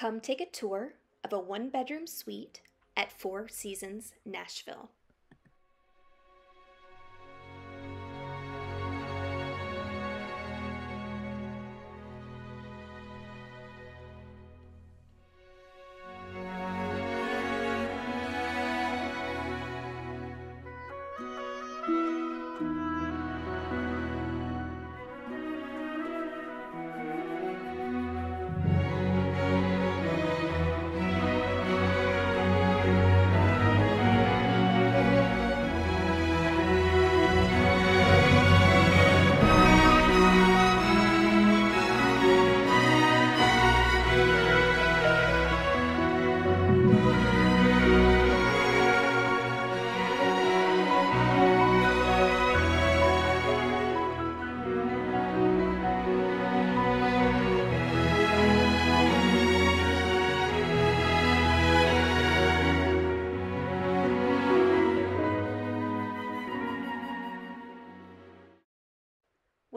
Come take a tour of a one bedroom suite at Four Seasons Nashville.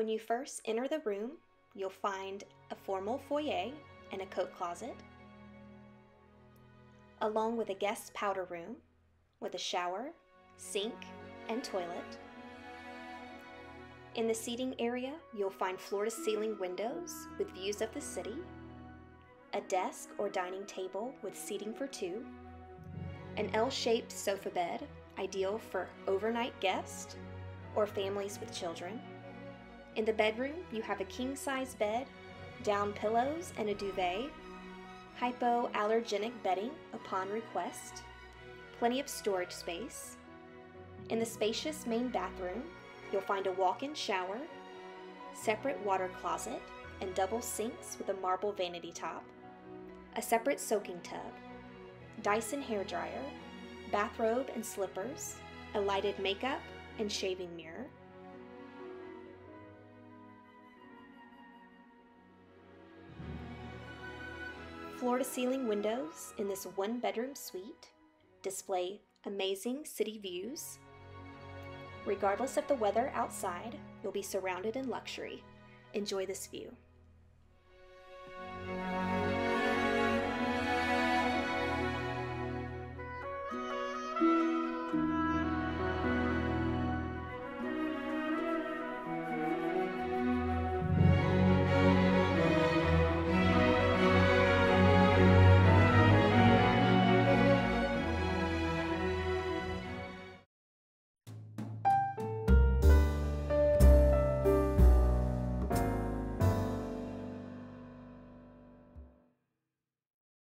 When you first enter the room, you'll find a formal foyer and a coat closet, along with a guest powder room with a shower, sink, and toilet. In the seating area, you'll find floor to ceiling windows with views of the city, a desk or dining table with seating for two, an L shaped sofa bed ideal for overnight guests or families with children. In the bedroom, you have a king size bed, down pillows, and a duvet, hypoallergenic bedding upon request, plenty of storage space. In the spacious main bathroom, you'll find a walk in shower, separate water closet, and double sinks with a marble vanity top, a separate soaking tub, Dyson hair dryer, bathrobe and slippers, a lighted makeup and shaving mirror. Floor to ceiling windows in this one bedroom suite display amazing city views. Regardless of the weather outside, you'll be surrounded in luxury. Enjoy this view.